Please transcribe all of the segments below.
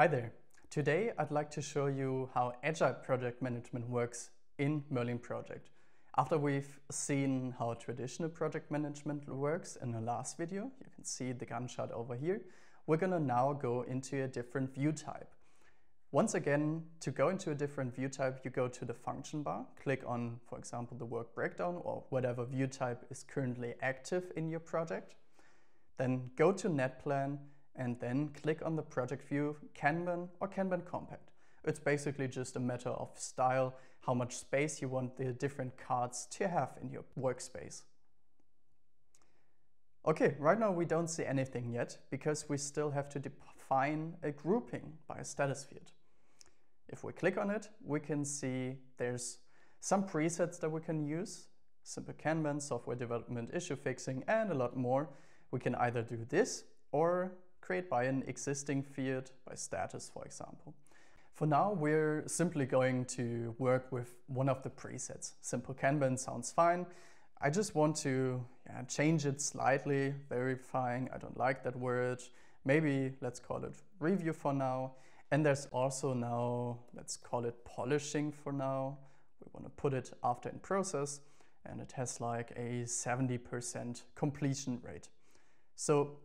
Hi there. Today I'd like to show you how Agile project management works in Merlin Project. After we've seen how traditional project management works in the last video, you can see the Gantt chart over here, we're gonna now go into a different view type. Once again, to go into a different view type, you go to the function bar, click on, for example, the work breakdown or whatever view type is currently active in your project. Then go to NetPlan and then click on the project view Kanban or Kanban Compact. It's basically just a matter of style, how much space you want the different cards to have in your workspace. Okay, right now we don't see anything yet because we still have to define a grouping by a status field. If we click on it, we can see there's some presets that we can use, simple Kanban, software development, issue fixing, and a lot more. We can either do this or create by an existing field by status, for example. For now, we're simply going to work with one of the presets. Simple Kanban sounds fine. I just want to yeah, change it slightly, verifying, I don't like that word. Maybe let's call it review for now. And there's also now, let's call it polishing for now. We want to put it after in process and it has like a 70% completion rate. So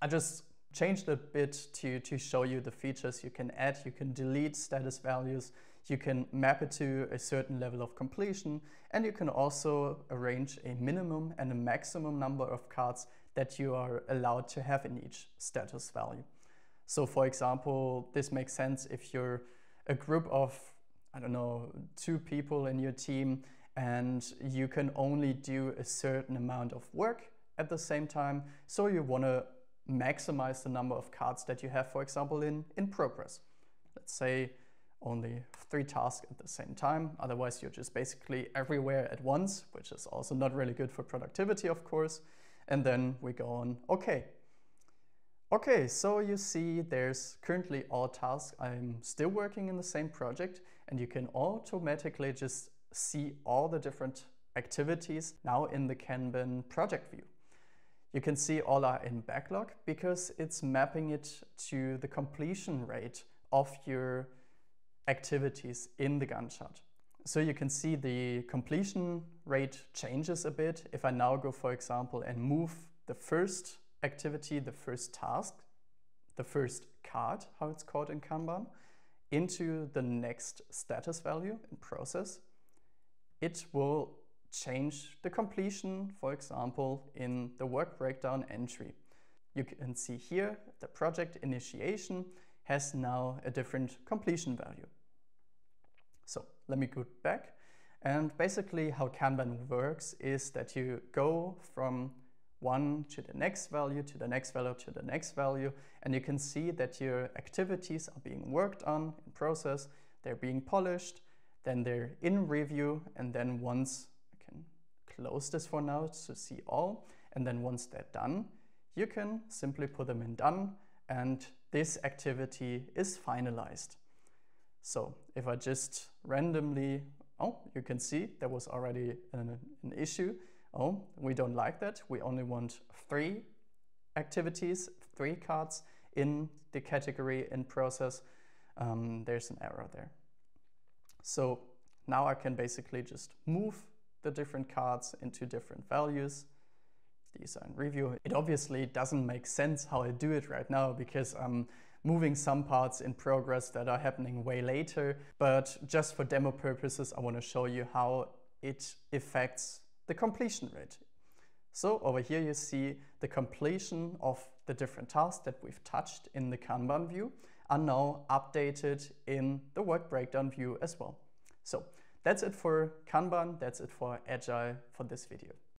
I just changed a bit to, to show you the features you can add. You can delete status values, you can map it to a certain level of completion, and you can also arrange a minimum and a maximum number of cards that you are allowed to have in each status value. So for example, this makes sense if you're a group of, I don't know, two people in your team and you can only do a certain amount of work at the same time. So you want to maximize the number of cards that you have, for example, in, in progress. Let's say only three tasks at the same time. Otherwise, you're just basically everywhere at once, which is also not really good for productivity, of course. And then we go on, okay. Okay, so you see there's currently all tasks. I'm still working in the same project and you can automatically just see all the different activities now in the Kanban project view. You can see all are in backlog because it's mapping it to the completion rate of your activities in the Gantt chart. So you can see the completion rate changes a bit. If I now go, for example, and move the first activity, the first task, the first card, how it's called in Kanban, into the next status value in process, it will change the completion, for example, in the work breakdown entry. You can see here the project initiation has now a different completion value. So let me go back. And basically how Kanban works is that you go from one to the next value, to the next value, to the next value, and you can see that your activities are being worked on in process, they're being polished, then they're in review, and then once close this for now to see all. And then once they're done, you can simply put them in done and this activity is finalized. So if I just randomly, oh, you can see there was already an, an issue. Oh, we don't like that. We only want three activities, three cards in the category in process. Um, there's an error there. So now I can basically just move the different cards into different values. These are in review. It obviously doesn't make sense how I do it right now because I'm moving some parts in progress that are happening way later. But just for demo purposes, I want to show you how it affects the completion rate. So over here you see the completion of the different tasks that we've touched in the Kanban view are now updated in the work breakdown view as well. So that's it for Kanban, that's it for Agile for this video.